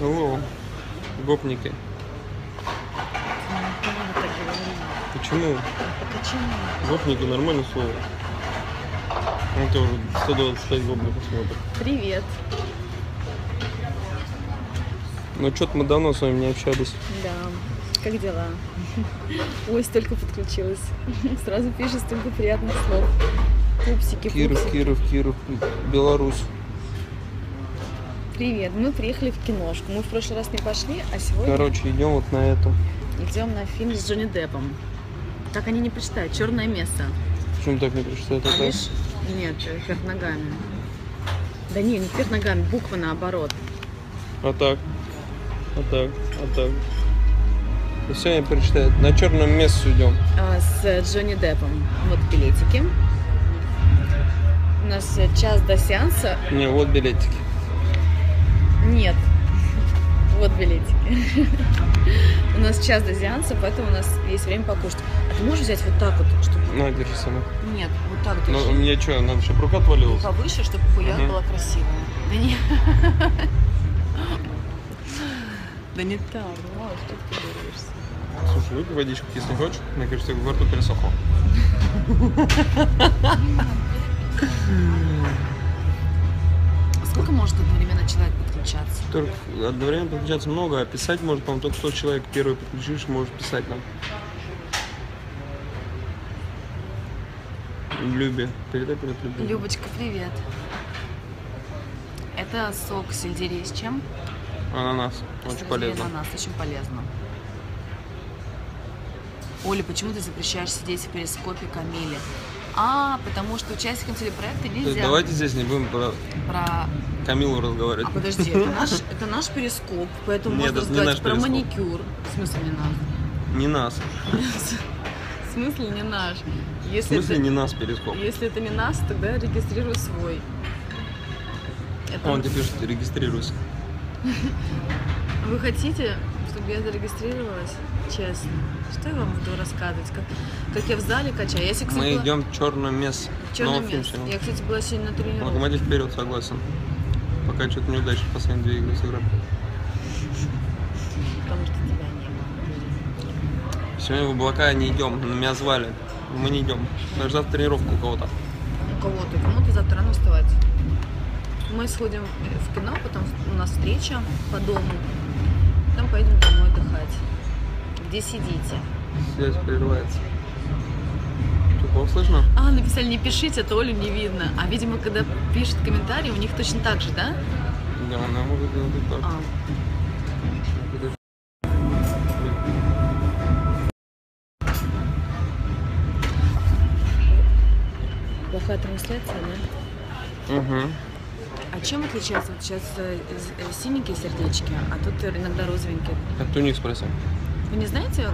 Алло, гопники. Так. Почему? Почему? Гопники нормальное слово. Ну, это уже 125 гопников смотрят. Привет. Ну, что-то мы давно с вами не общались. Да. Как дела? Ой, столько подключилась. Сразу пишет столько приятных слов. Пупсики, Киров, пупсики. Киров, Киров, Беларусь. Привет. Мы приехали в киношку. Мы в прошлый раз не пошли, а сегодня Короче, идем вот на эту. идем на фильм с Джонни Деппом. Так они не прочитают. Черное место. Почему так не прочитать? А видишь? Нет, вверх ногами. Да не, не вверх ногами, буквы наоборот. А так. А так. А так. И все не прочитает. На черном месте идем. А, с Джонни Деппом. Вот билетики. У нас э, час до сеанса. Не, вот билетики. Нет. Вот билетики. У нас час до сеанса, поэтому у нас есть время покушать. А ты можешь взять вот так вот, чтобы... На, держи сама. Нет, вот так Ну, держи. мне что, надо, чтобы рука отвалилась? Повыше, чтобы хуя Мгм. была красивая. Да не... Да не так, мало, что ты говоришься. Слушай, выпей водичку, если хочешь. Мне кажется, во рту пересохло. Сколько может одновременно человек подключаться? Только одновременно подключаться много, а писать может, по-моему, только 100 человек первый подключишь, может писать нам. Любе. Передай привет Любе. Любочка, привет. Это сок сельдерей с чем? Ананас. Очень полезно. Ананас, очень полезно. Оля, почему ты запрещаешь сидеть в перископе Камиле? А, потому что участникам телепроекта То есть нельзя давайте здесь не будем про про... Камилу разговаривать. А подожди, это наш, это наш перископ, поэтому Нет, можно наш про перископ. маникюр. В смысле не наш? Не нас. В смысле не наш? В Если смысле это, не нас перископ. если это не нас, тогда регистрируй свой. Это Он тебе пишет, регистрируйся. Вы хотите, чтобы я зарегистрировалась? Честно. Что я вам буду рассказывать? Как, как я в зале качаю? Я, кстати, Мы была- идем в черном месте. Черный Новый фильм мест. сегодня. Я, кстати, была сегодня на тренировке. Локомотив вперед, согласен. Пока что-то неудачно последние две игры сыграли. Потому что тебя не было. Сегодня в облака не идем, меня звали. Мы не идем. Даже завтра тренировка у кого-то. У кого-то, кому-то завтра рано вставать. Мы сходим в кино, потом у нас встреча по дому. Там поедем домой отдыхать. Где сидите? Связь прерывается. Плохо слышно? А, написали, не пишите, а то Олю не видно. А, видимо, когда пишут комментарии, у них точно так же, да? Да, она может делать так. А, плохая трансляция, да? Угу. А чем отличается вот сейчас э, э, синенькие сердечки, а тут иногда розовенькие? А кто у них спросил? Вы не знаете,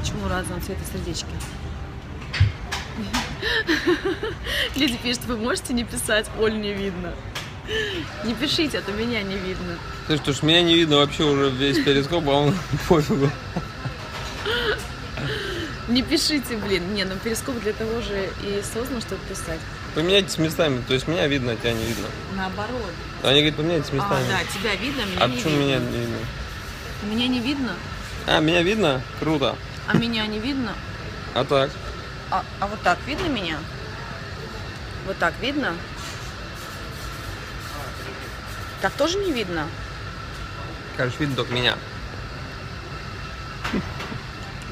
почему разного цвета сердечки? Люди пишут, вы можете не писать, Оль не видно. Не пишите, а то меня не видно. Слушай, потому что меня не видно вообще уже весь перископ, а он пофигу. Не пишите, блин. Не, ну перископ для того же и создан, чтобы писать. Поменяйтесь местами. То есть меня видно, а тебя не видно. Наоборот. Они говорят, поменяйтесь А, местами. да, тебя видно, меня А не почему видно. меня не видно? Меня не видно, А, меня видно? Круто. а меня не видно. А так? А, а вот так видно меня? Вот так видно? Так тоже не видно? Короче, видно только меня.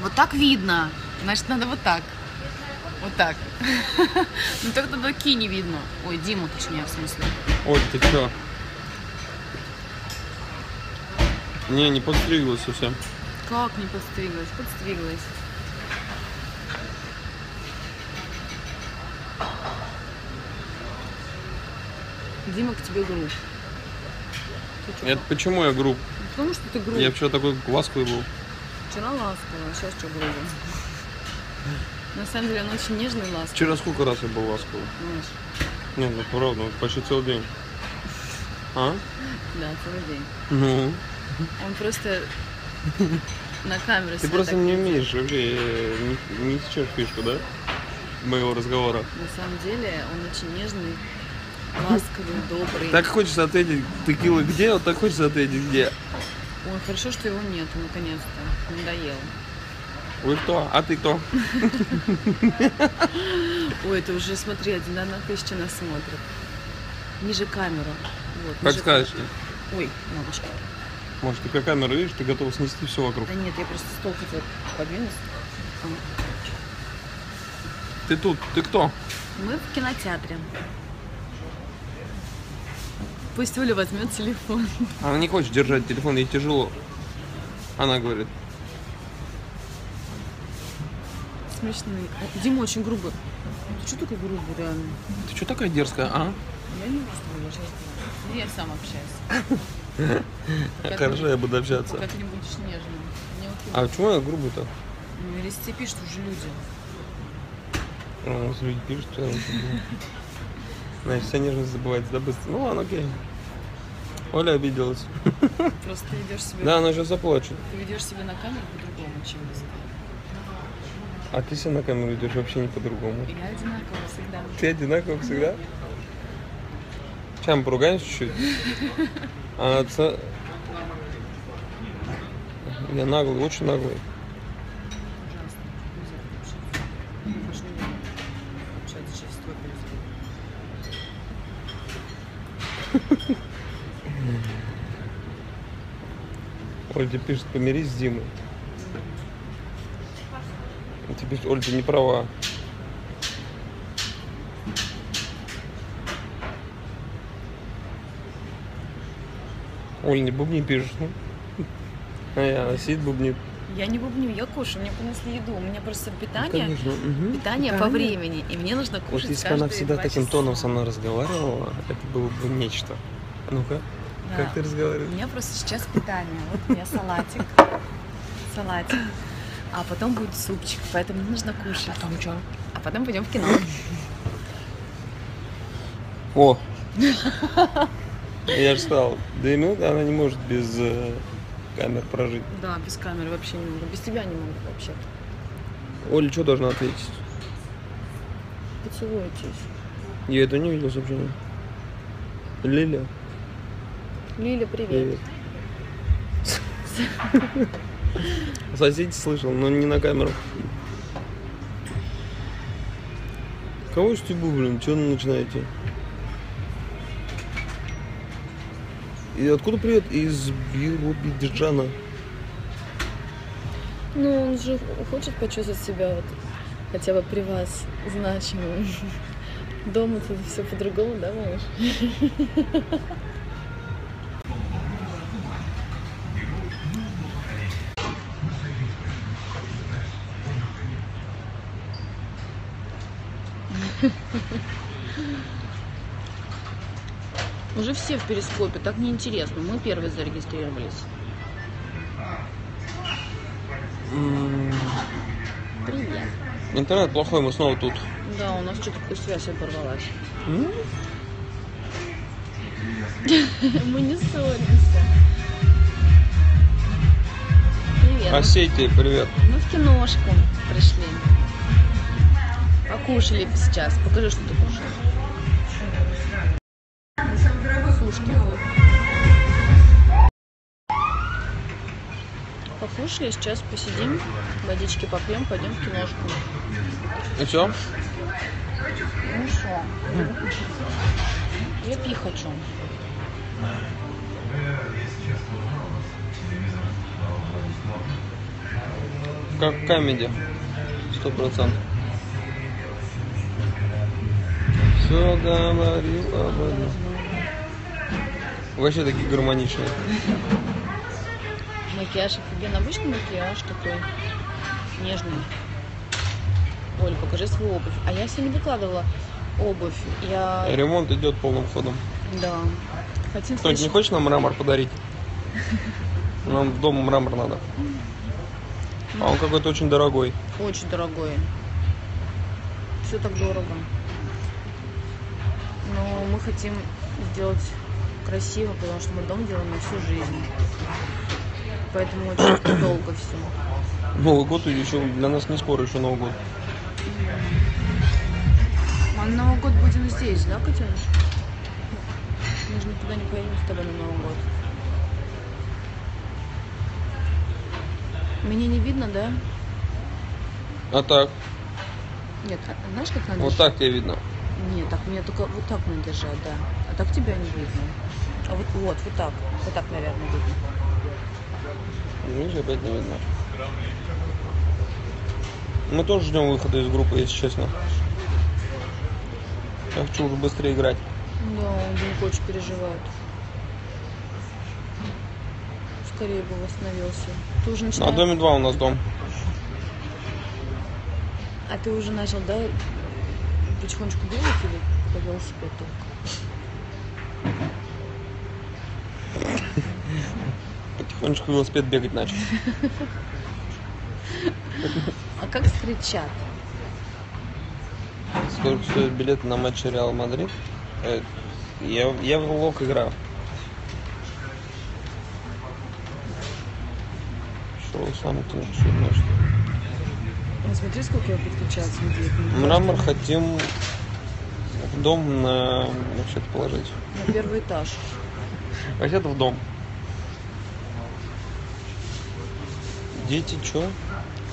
Вот так видно. Значит, надо вот так. Вот так. Ну так тогда ки не видно. Ой, Диму точнее, в смысле. Оль, ты чё? Не, не подстриглась совсем. Как не подстриглась? Подстриглась. Дима к тебе груб. Это почему я груб? Потому что ты груб. Я вчера такой ласковый был. Вчера ласково, а сейчас что грубо. На самом деле он очень нежный и ласковый. Вчера сколько раз я был ласковый? Нет, ну правда, почти целый день. А? Да, целый день. Ну, Он просто на камеру ты просто не умеешь вообще, э, не, не сейчас фишку, да? Моего разговора. На самом деле он очень нежный ласковый, добрый. Так хочется ответить, текила где? Вот так хочется ответить, где? Ой, хорошо, что его нету, наконец-то. Надоел. Вы кто? А ты кто? Ой, это уже, смотри, один одна тысяча нас смотрит. Ниже камеру. Вот, Как ниже скажешь. Ой, мамочка. Может, ты как камеру видишь, ты готов снести все вокруг. Да нет, я просто стол хотела подвинуть. А. Ты тут, ты кто? Мы в кинотеатре. Пусть Оля возьмет телефон. Она не хочет держать телефон, ей тяжело. Она говорит, Смешные. А, Дима очень грубый. Ты что такой грубый, реально? ты что такая дерзкая, а? Я не буду с тобой делать. Я сам общаюсь. Хорошо, ты- я буду общаться. Пока ты не будешь нежным. А почему я грубый-то? Ну, или тебе пишут уже люди. Ну, у нас люди пишут, что. Значит, вся нежность забывается, да, быстро? Ну ладно, окей. Оля обиделась. Просто ты ведешь себя, Да, она сейчас заплачет. ты ведешь себя на камеру по-другому, чем без А ты себя на камеру идешь вообще не по-другому. Я одинаково всегда. Ты одинаково всегда? Мы поругаемся чуть-чуть. А отца... Я наглый, очень наглый. Ужасно. Нельзя так общаться. Можно не общаться через твой происходит. Оль тебе пишет, помирись с Димой. Он тебе пишет, Оль, ты не права. Оль, не бубни пишешь, ну? А я, сидит, бубнит. Я не бубню, я кушаю, мне принесли еду. У меня просто питание, Конечно. мгм. питание по времени, и мне нужно Вот кушать если бы она всегда таким часа. тоном со мной разговаривала, это было бы нечто. Ну-ка, Да. как ты У разговариваешь? меня просто сейчас питание. Вот у меня салатик. Салатик. А потом будет супчик, поэтому мне нужно кушать. А потом что? А потом пойдем в кино. О! Я же сказал, две минуты она не может без э, камер прожить. Да, без камеры вообще не могу. Без тебя не могу вообще. Оля что должна ответить? Поцелуйтесь. Я это не видел сообщение. Лиля, Лиля, привет. привет. Соседи слышал, но не на камеру. Кого стебу, блин? Чего начинаете? И откуда привет? Из Биробиджана. Ну, он же хочет почувствовать себя вот хотя бы при вас значимым. Дома-то все по-другому, да, малыш? Уже все в перископе, так неинтересно. Мы первые зарегистрировались. Привет. Интернет плохой, мы снова тут. Да, у нас что-то связь оборвалась. Мы не ссоримся. Привет. Осетия, привет. Мы в киношку пришли. Покушали сейчас. Покажи, что ты кушаешь. Сушки. Покушали, сейчас посидим, водички попьем, пойдем в киношку. И все? Ну что? Я пить хочу. Как камеди. Сто процентов. Все говорил об этом. Вообще такие гармоничные. Макияж офигенно. Обычный макияж такой нежный. Оль, покажи свою обувь. А я не выкладывала обувь. Я... Ремонт идет полным ходом. Да. Хотим Кто-нибудь не хочет нам мрамор подарить? Нам в дом мрамор надо. А он какой-то очень дорогой. Очень дорогой. Все так дорого. Но мы хотим сделать красиво, потому что мы дом делаем на всю жизнь. Поэтому очень долго все. Новый год еще для нас не скоро, еще Новый год. А на Новый год будем здесь, да, котеночек? никуда не поедем с тобой на Новый год. Меня не видно, да? А так? Нет, а знаешь, как надо Вот так тебе видно. Нет, так мне только вот так надо держать, да. А так тебя не видно. А вот, вот, вот так. Вот так, наверное, видно. Видишь, опять не видно. Мы тоже ждем выхода из группы, если честно. Я хочу уже быстрее играть. Да, Димка очень переживает. Скорее бы восстановился. Ты уже На начинаешь... доме 2 у нас дом. А ты уже начал, да, потихонечку бегать или по велосипед только? Потихонечку велосипед бегать начал. А как встречат? Сколько стоит билет на матч Реал Мадрид? Э, Я, я в лог играю. Шоу сам ты может. Ну, смотри, сколько я подключаться людей. Мрамор хотим в дом на вообще-то положить. На первый этаж. Вообще-то в дом. Дети чё?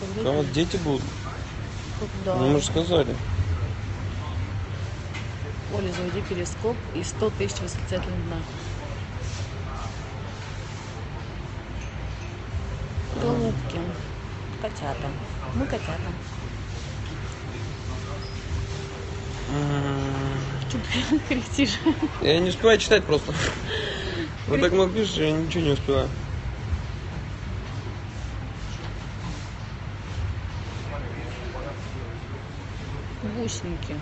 Когда вот дети будут. Когда? Ну, мы же сказали. Оля, заведи перископ и 100 тысяч восклицательных знаков. Котята. Мы котята. Что ты кричишь? Я не успеваю читать просто. Вы так много пишете, я ничего не успеваю. Бусинки.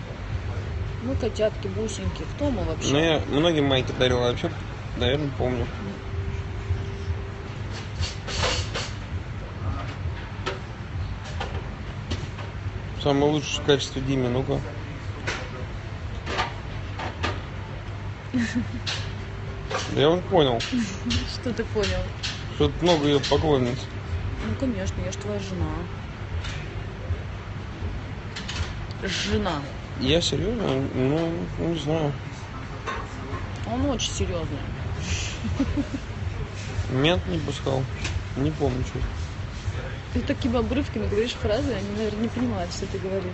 Мы котятки, бусинки. Кто мы вообще? Ну, я многим майки дарил, а вообще, наверное, помню. Самое лучшее качество Диме, ну-ка. Да Я уже понял, Что ты понял? что тут много ее поклонниц. Ну, конечно, я ж твоя жена. Жена. Я серьезно? Ну, не знаю. Он очень серьезный. Мент не пускал. Не помню, что. Ты такими обрывками говоришь фразы, они, наверное, не понимают, что ты говоришь.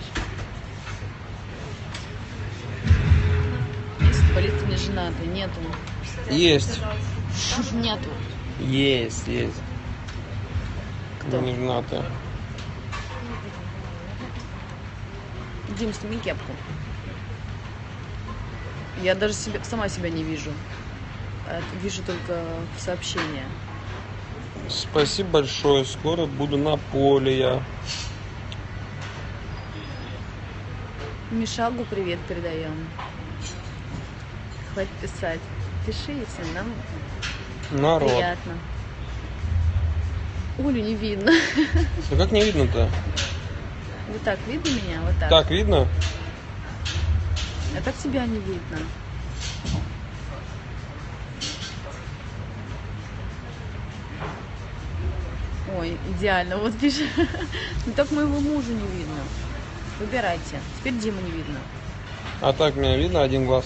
В полиции не женатый, нету. Есть. Нету. Есть, есть. Кто? Не женатая. Дим, сними кепку. Я даже себе, сама себя не вижу. А Вижу только в сообщения. Спасибо большое. Скоро буду на поле я. Мишагу привет передаем. Хватит писать. Пишите, нам Народ. приятно. Олю не видно. Да как не видно-то? Вот так видно меня? Вот так. Так, видно? А так тебя не видно. Ой, идеально. Вот пишет. Ну так моего мужа не видно. Выбирайте. Теперь Диму не видно. А так меня видно один глаз.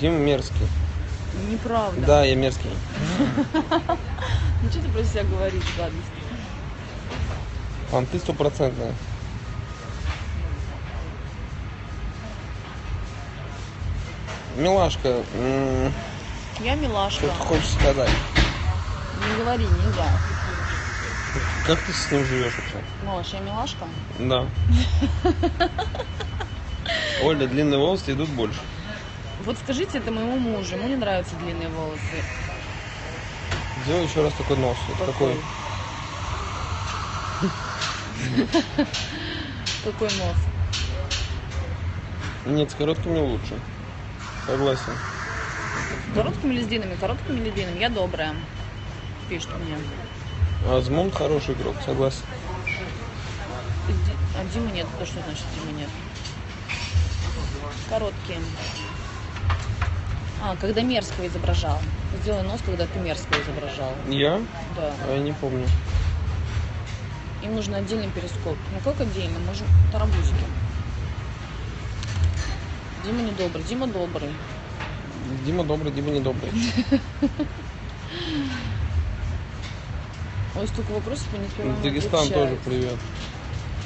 Дима мерзкий. Неправда. Да, я мерзкий. Ну что ты про себя говоришь, гадость? Ан, ты стопроцентная. Милашка, Я милашка. что ты хочешь сказать? Не говори, нельзя. Как ты с ним живешь вообще? Малыш, я милашка? Да. Оля, длинные волосы идут больше. Вот скажите это моему мужу. Ему не нравятся длинные волосы. Сделай еще раз такой нос. Вот такой. Какой нос? Нет, с короткими лучше. Согласен. Короткими или с длинными? Короткими или длинными? Я добрая. Пишет мне. Азмунд хороший игрок, согласен. А Димы нет. Да что значит Димы нет? Короткие. А, когда мерзкого изображал. Сделай нос, когда ты мерзкого изображал. Я? Да. А я не помню. Им нужен отдельный перископ. Ну как отдельно? Можем тарабузики. Дима не добрый, Дима добрый. Дима добрый, Дима недобрый. Ой, столько вопросов, я не успеваю Дагестан отвечать. тоже привет.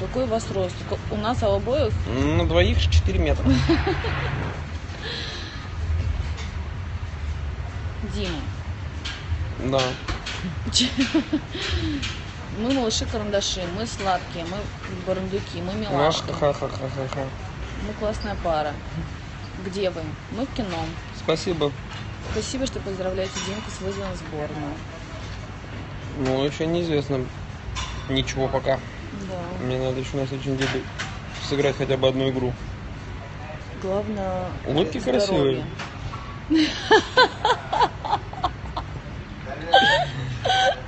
Какой у вас рост? У нас у обоих На двоих 4 метра. Дима. Да. Мы малыши-карандаши, мы сладкие, мы барандуки, мы милашки. ха-ха-ха-ха-ха. Мы классная пара. Где вы? Мы в кино. Спасибо. Спасибо, что поздравляете Димку с вызовом в сборную. Ну, еще неизвестно ничего пока. Да. Мне надо еще на следующей неделе сыграть хотя бы одну игру. Главное Улыбки здоровье. красивые.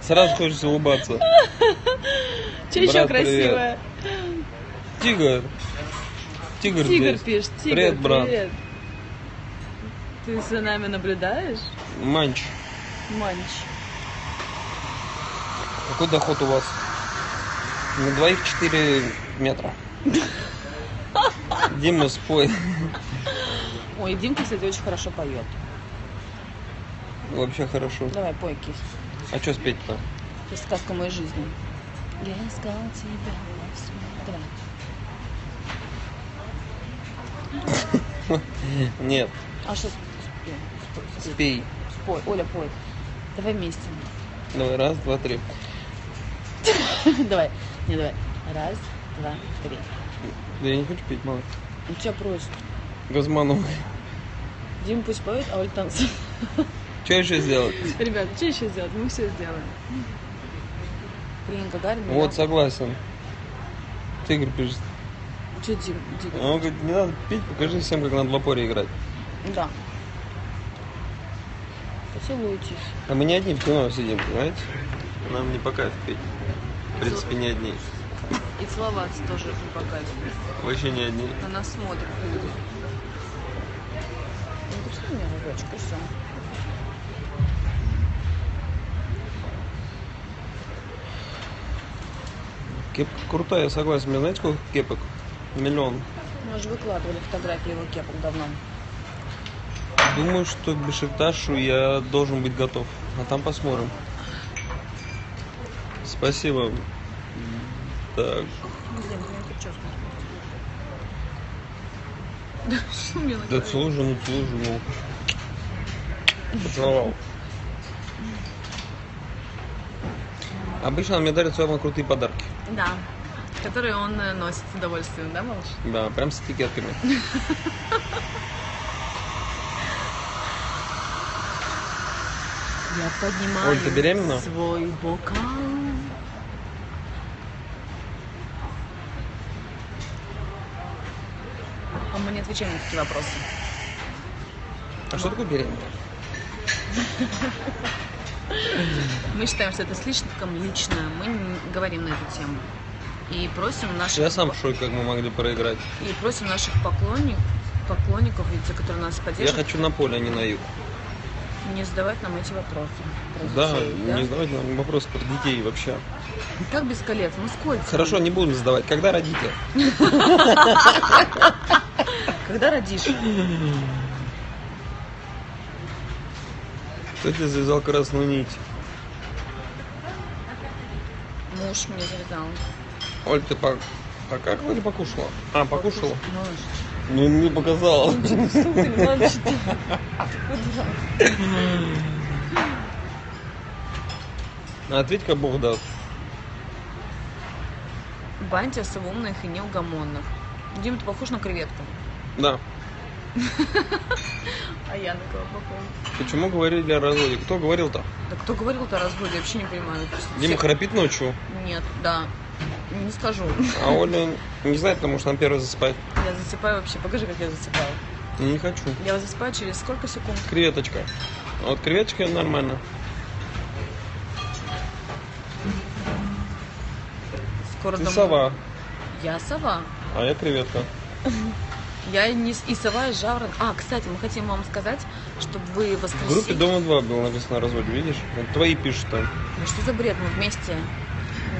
Сразу хочется улыбаться. Че еще красивое? Тигр. Тигр, Тигр пишет. Тигр, Привет, брат. привет. Ты за нами наблюдаешь? Манч. Манч. Какой доход у вас? На двоих 4 метра. Дима, спой. Ой, Димка, кстати, очень хорошо поет. Вообще хорошо. Давай, пой, кис. А что спеть-то? Это сказка моей жизни. Я искал тебя во всем. Давай. Нет, А что спой. спей. Спой. Оля, пой. Давай вместе. Давай, раз, два, три. Давай. Не, давай. Раз, два, три. Да я не хочу петь, мало. Он тебя просит. Газманов. Дима пусть поет, а Оля танцует. Что еще сделать? Ребят, что еще сделать? Мы все сделаем. Блин, Гагарина. Вот, согласен. Тигр пишет. Что, Дим? Дим? Он говорит, не надо петь, покажи всем, как надо в лапоре играть. Да. Поцелуйтесь. А мы не одни в кино сидим, понимаете? Нам не по кайфу петь. В принципе, не одни. И целоваться тоже не по кайфу. Вообще не одни. На нас смотрят люди. Ну, пусти меня разочек, и все. Кепка крутая, я согласен. Мне знаете, сколько кепок? Миллион. Мы же выкладывали фотографии его кепок давно. Думаю, что к Бешикташу я должен быть готов. А там посмотрим. Спасибо. Так, Да целую жену, целую жену. Поцеловал. Обычно он мне дарит самые крутые подарки. Да. Которые он э, носит с удовольствием, да, малыш? Да, прям с этикетками. Я поднимаю Оль, ты беременна? свой бокал. А мы не отвечаем на такие вопросы. А что такое беременна? Мы считаем, что это слишком личное. Мы не говорим на эту тему. И просим наших, Я сам в шоке, как мы могли проиграть. и просим наших поклонник, поклонников, те, которые нас Я поддерживают, хочу на поле, а не на юг. Не задавать нам эти вопросы. про Да, детей, да? не задавайте нам вопрос про детей вообще. Как без колец? Мы сколько? Хорошо, не будем задавать. Когда родите? Когда родишь? Кто тебе завязал красную нить? Муж мне завязал. Оль, ты по... покакала или покушала? А, покушала? Малыш. Ну, мне показала. Что ты надо читать? Куда? Ответь, как Бог даст. Банти особо умных и неугомонных. Дима, ты похож на креветку. Да. А я на кого похож? Почему говорили о разводе? Кто говорил-то? Да кто говорил-то о разводе? Я вообще не понимаю. Дима храпит ночью, Нет, да. Не скажу. а Оля не знает, потому что она первая засыпает. Я засыпаю вообще. Покажи, как я засыпаю. Не хочу. Я засыпаю через сколько секунд? Креветочка. Вот креветочка нормально. Скоро Ты домой. сова, Я сова. а я креветка. Я не и сова, и жаворон. А, кстати, мы хотим вам сказать, чтобы вы в В группе Дома 2 было написано о разводе, видишь? Вот твои пишут там. Ну что за бред? Мы вместе.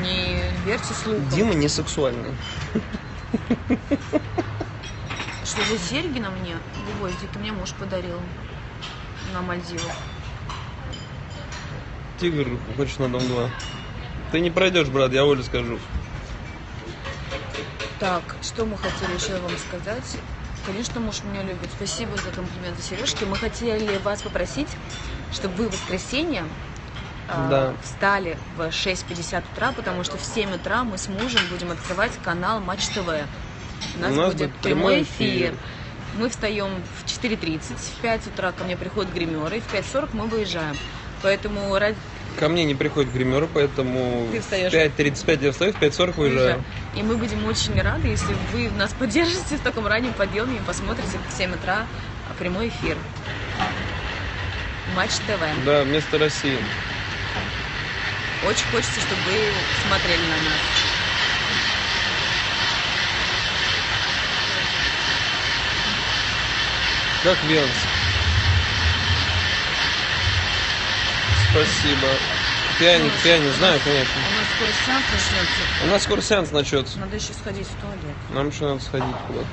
Не верьте слухам. Дима не сексуальный. За серьги на мне? Гвоздики мне муж подарил на Мальдивах. Тигр хочешь на дом 2. Ты не пройдешь, брат, я Оле скажу. Так, что мы хотели еще вам сказать? Конечно, муж меня любит. Спасибо за комплименты, Сережки. Мы хотели вас попросить, чтобы вы в воскресенье э, Да. встали в 6.50 утра, потому что в 7 утра мы с мужем будем открывать канал Матч ТВ. У нас, У нас будет прямой прямой эфир. эфир. Мы встаем в 4.30, в 5 утра ко мне приходят гримеры, и в 5.40 мы выезжаем. Поэтому ради Ко мне не приходят гримеры, поэтому Ты встаешь. в 5.35 я встаю, в 5.40 выезжаю. И мы будем очень рады, если вы нас поддержите в таком раннем подъеме и посмотрите в 7 утра прямой эфир. Матч ТВ. Да, вместо России. Очень хочется, чтобы вы смотрели на нас. Как Венс. Спасибо. Пианик, пианик, знаю, конечно. У нас скоро сеанс начнется. У нас скоро сеанс начнется. Надо еще сходить в туалет. Нам еще надо сходить куда-то.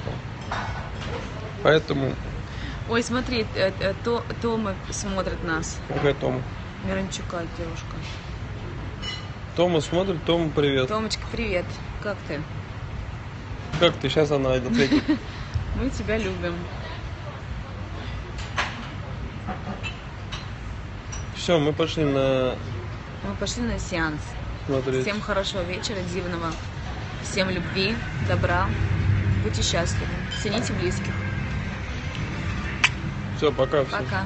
Поэтому, Ой, смотри, э, э, то, Тома смотрит нас. какая Тома? Миранчука, девушка. Тома смотрит, Тома, привет. Томочка, привет. Как ты? Как ты? Сейчас она ответит. Мы тебя любим. Все, мы пошли на Мы пошли на сеанс. смотреть. Всем хорошего вечера, дивного. Всем любви, добра. Будьте счастливы. Цените близких. Все, пока. всем. Пока.